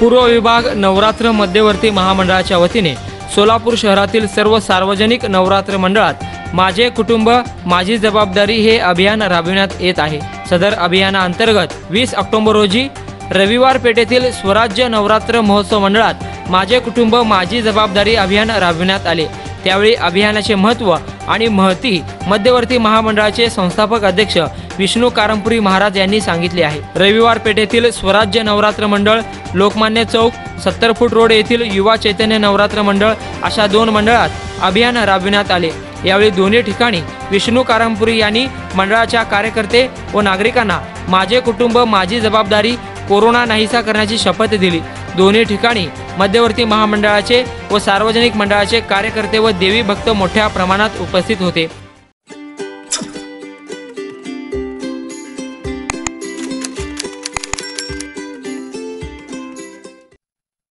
पूर्व विभाग नवरात्र मध्यवर्ती महामंडळाच्या वतीने सोलापूर शहरातील सर्व सार्वजनिक नवरात्र मंडळात माझे कुटुंब माझी जबाबदारी हे अभियान राबविण्यात येत आहे. सदर अभियानाअंतर्गत वीस ऑक्टोबर रोजी रविवार पेठेतील स्वराज्य नवरात्र महोत्सव मंडळात माझे कुटुंब माझी जबाबदारी अभियान राबविण्यात आले. त्यावेळी अभियानाचे महत्त्व आणि महती मध्यवर्ती महामंडळाचे संस्थापक अध्यक्ष विष्णू कारंपुरी महाराज यांनी सांगितले आहे. रविवार पेठेतील स्वराज्य नवरात्र मंडळ लोकमान्य चौक सत्तर फूट रोड येथील युवा चैतन्य नवरात्र मंडळ अशा दोन मंडळात अभियान राबविण्यात आले. यावेळी दोन्ही ठिकाणी विष्णू कारंपुरी यांनी मंडळाच्या कार्यकर्ते व नागरिकांना माझे कुटुंब माझी जबाबदारी कोरोना नाहीसा करण्याची शपथ दिली. दोन्ही ठिकाणी मध्यवर्ती महामंडळाचे व सार्वजनिक मंडळाचे कार्यकर्ते व देवी भक्त मोठ्या प्रमाणात उपस्थित होते.